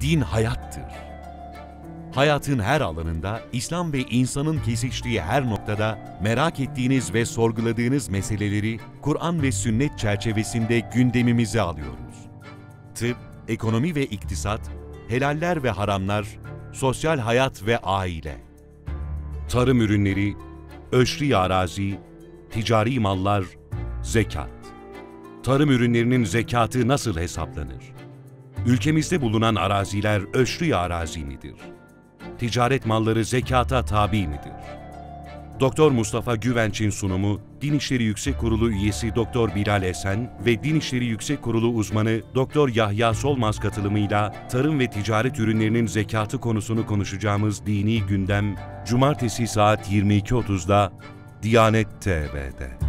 Din hayattır. Hayatın her alanında, İslam ve insanın kesiştiği her noktada merak ettiğiniz ve sorguladığınız meseleleri Kur'an ve sünnet çerçevesinde gündemimize alıyoruz. Tıp, ekonomi ve iktisat, helaller ve haramlar, sosyal hayat ve aile. Tarım ürünleri, öşri arazi, ticari mallar, zekat. Tarım ürünlerinin zekatı nasıl hesaplanır? Ülkemizde bulunan araziler öşri arazi midir? Ticaret malları zekata tabi midir? Doktor Mustafa Güvenç'in sunumu, Din İşleri Yüksek Kurulu üyesi Doktor Bilal Esen ve Din İşleri Yüksek Kurulu uzmanı Doktor Yahya Solmaz katılımıyla tarım ve ticaret ürünlerinin zekatı konusunu konuşacağımız dini gündem, Cumartesi saat 22.30'da Diyanet TV'de.